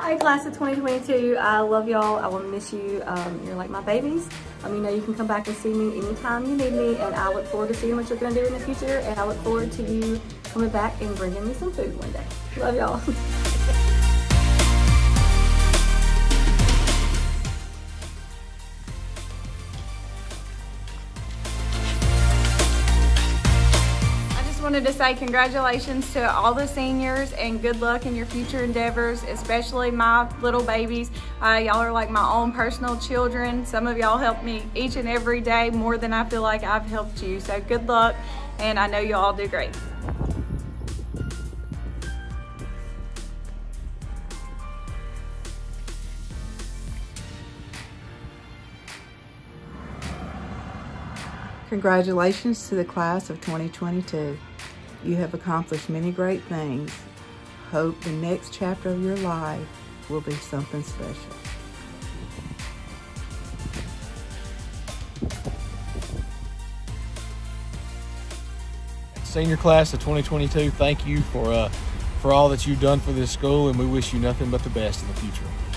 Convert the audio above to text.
Hi, class of 2022. I love y'all. I will miss you. Um, you're like my babies. Um, you know, you can come back and see me anytime you need me, and I look forward to seeing what you're going to do in the future, and I look forward to you coming back and bringing me some food one day. Love y'all. wanted to say congratulations to all the seniors and good luck in your future endeavors, especially my little babies. Uh, y'all are like my own personal children. Some of y'all help me each and every day more than I feel like I've helped you. So good luck, and I know you all do great. Congratulations to the class of 2022. You have accomplished many great things. Hope the next chapter of your life will be something special. Senior class of 2022, thank you for uh, for all that you've done for this school, and we wish you nothing but the best in the future.